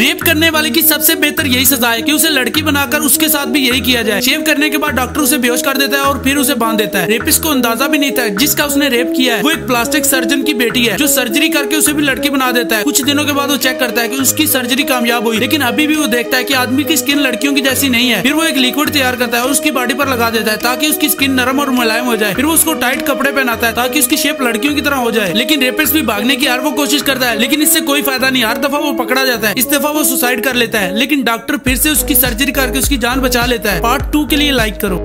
Rape करने वाले की सबसे बेहतर यही सजा है कि उसे लड़की बनाकर उसके साथ भी यही किया जाए। शेव करने के बाद डॉक्टर उसे बेहोश कर देता है और फिर उसे बाँध देता है। रेपिस को अंदाज़ा भी नहीं था जिसका उसने रेप किया है। वो एक प्लास्टिक सर्जन की बेटी है, जो सर्जरी करके उसे भी लड़की बना देता है। कुछ दिनों के बाद वो चेक करता है की उसकी सर्जरी कामयाब हुई, लेकिन अभी भी वो देखता है की आदमी की स्किन लड़कियों की जैसी नहीं है। फिर वो एक लिक्विड तैयार करता है और उसकी बॉडी पर लगा देता है ताकि उसकी स्किन नरम और मुलायम हो जाए। फिर वो उसको टाइट कपड़े पहनाता है ताकि उसकी शेप लड़कियों की तरह हो जाए। लेकिन रेपिस भी भागने की हर वो कोशिश करता है, लेकिन इससे कोई फ़ायदा नहीं। हर दफ़ा वो पकड़ा जाता है। इस दफ़ा वो सुसाइड कर लेता है, लेकिन डॉक्टर फिर से उसकी सर्जरी करके उसकी जान बचा लेता है। पार्ट टू के लिए लाइक करो।